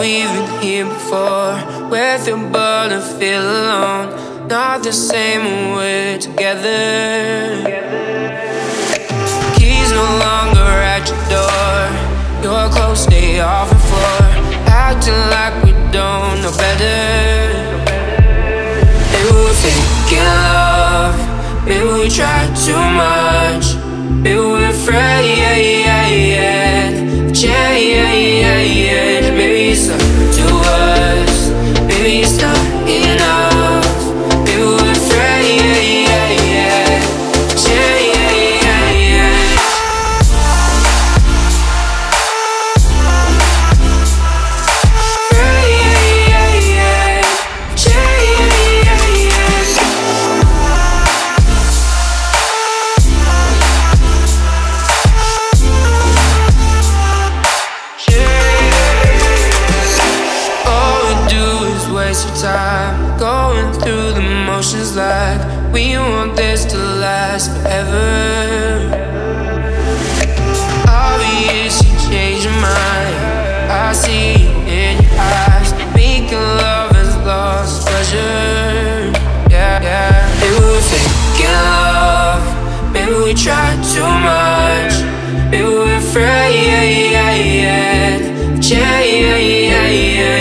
we've been here before. Where feel bold and feel alone. Not the same when we're together. Keys no longer at your door. Your clothes stay off the floor. Acting like we don't know better. Maybe we're faking love Maybe we try too much. Maybe we're afraid change time. Going through the motions like We want this to last forever. Obvious you change your mind. I see it in your eyes. Making love has lost pleasure. Yeah, yeah. Maybe we're faking love Maybe we try too much. Maybe we're afraid change